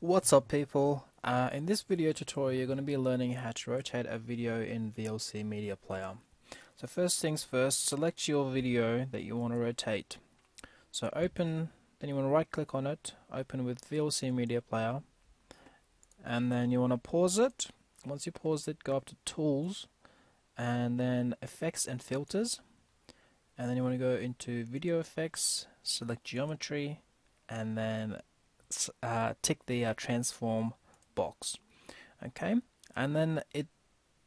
What's up people? Uh, in this video tutorial you're going to be learning how to rotate a video in VLC Media Player. So first things first, select your video that you want to rotate. So open, then you want to right click on it, open with VLC Media Player, and then you want to pause it. Once you pause it, go up to Tools, and then Effects and Filters, and then you want to go into Video Effects, select Geometry, and then uh, tick the uh, transform box. Okay, and then it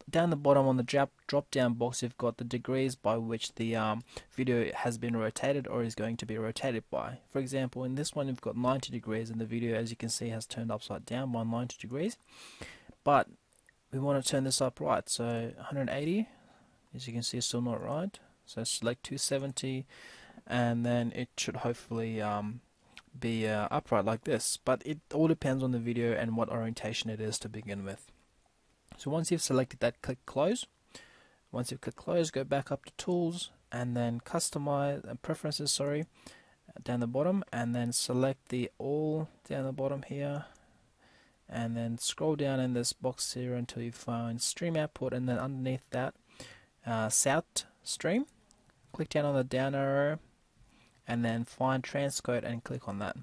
down the bottom on the drop drop down box you've got the degrees by which the um, video has been rotated or is going to be rotated by. For example, in this one you've got 90 degrees and the video as you can see has turned upside down by 90 degrees. But we want to turn this up right, so 180 as you can see is still not right. So select 270 and then it should hopefully um, be uh, upright like this but it all depends on the video and what orientation it is to begin with. So once you've selected that click close once you've clicked close go back up to tools and then customize uh, preferences sorry down the bottom and then select the all down the bottom here and then scroll down in this box here until you find stream output and then underneath that uh, sout stream click down on the down arrow and then find transcode and click on that.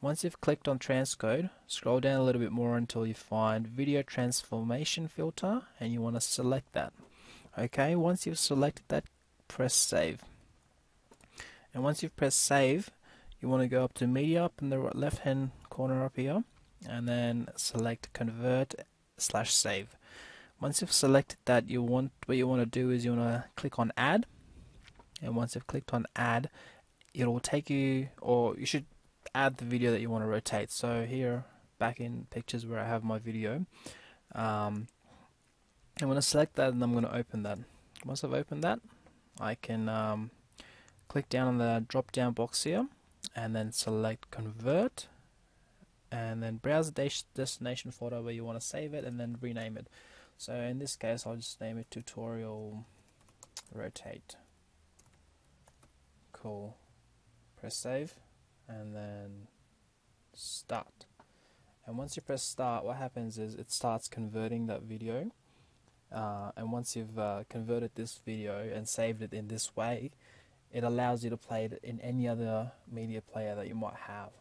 Once you've clicked on transcode, scroll down a little bit more until you find video transformation filter and you want to select that. Okay, once you've selected that, press save. And once you've pressed save, you want to go up to media up in the left hand corner up here and then select convert slash save. Once you've selected that, you want what you want to do is you want to click on add and once you've clicked on add it will take you, or you should add the video that you want to rotate. So here, back in pictures where I have my video, um, I'm going to select that and I'm going to open that. Once I've opened that, I can um, click down on the drop down box here and then select convert and then browse the destination folder where you want to save it and then rename it. So in this case I'll just name it tutorial rotate. Cool press save and then start. And once you press start what happens is it starts converting that video. Uh, and once you've uh, converted this video and saved it in this way it allows you to play it in any other media player that you might have.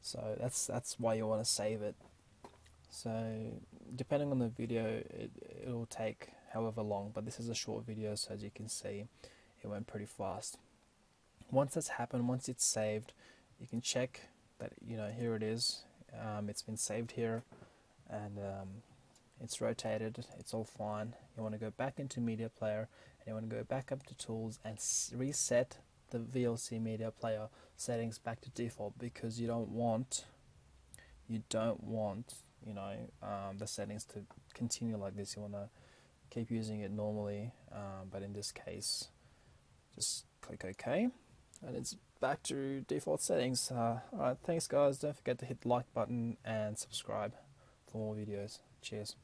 So that's that's why you want to save it. So depending on the video it, it will take however long but this is a short video so as you can see it went pretty fast once that's happened, once it's saved, you can check that you know here it is. Um, it's been saved here, and um, it's rotated. It's all fine. You want to go back into Media Player, and you want to go back up to Tools and reset the VLC Media Player settings back to default because you don't want you don't want you know um, the settings to continue like this. You want to keep using it normally, um, but in this case, just click OK and it's back to default settings. Uh, Alright, thanks guys. Don't forget to hit the like button and subscribe for more videos. Cheers.